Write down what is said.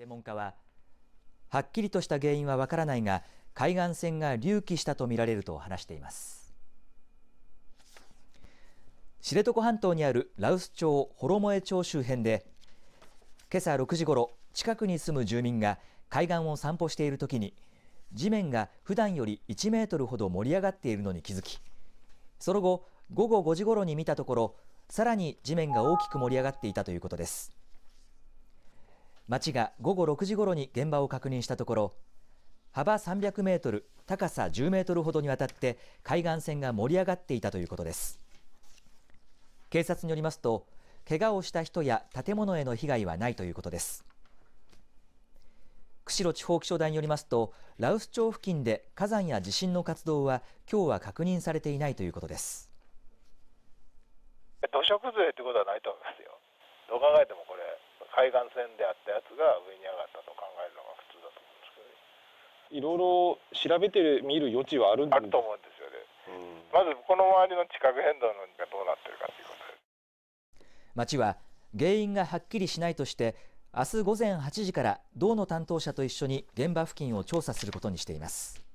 専門家ははっきりとした原因はわからないが海岸線が隆起したとみられると話しています。知床半島にある羅臼町幌萌町周辺で今朝6時ごろ近くに住む住民が海岸を散歩しているときに地面が普段より1メートルほど盛り上がっているのに気づきその後午後5時ごろに見たところさらに地面が大きく盛り上がっていたということです。町が午後6時ごろに現場を確認したところ幅300メートル高さ10メートルほどにわたって海岸線が盛り上がっていたということです。警察によりますと怪我をした人や建物への被害はないということです。釧路地方気象台によりますと羅臼町付近で火山や地震の活動は今日は確認されていないということです。土砂崩れということはないと思いますよ。どう考えてもこれ海岸線であったやつが上に上がったと考えるのが普通だと思うんですけど、いろいろ調べてみる余地はあるんあると思うんですよね、まずこの周りの地殻変動のがどうなってるかということで。す町は原因がはっきりしないとして明日午前8時から道の担当者と一緒に現場付近を調査することにしています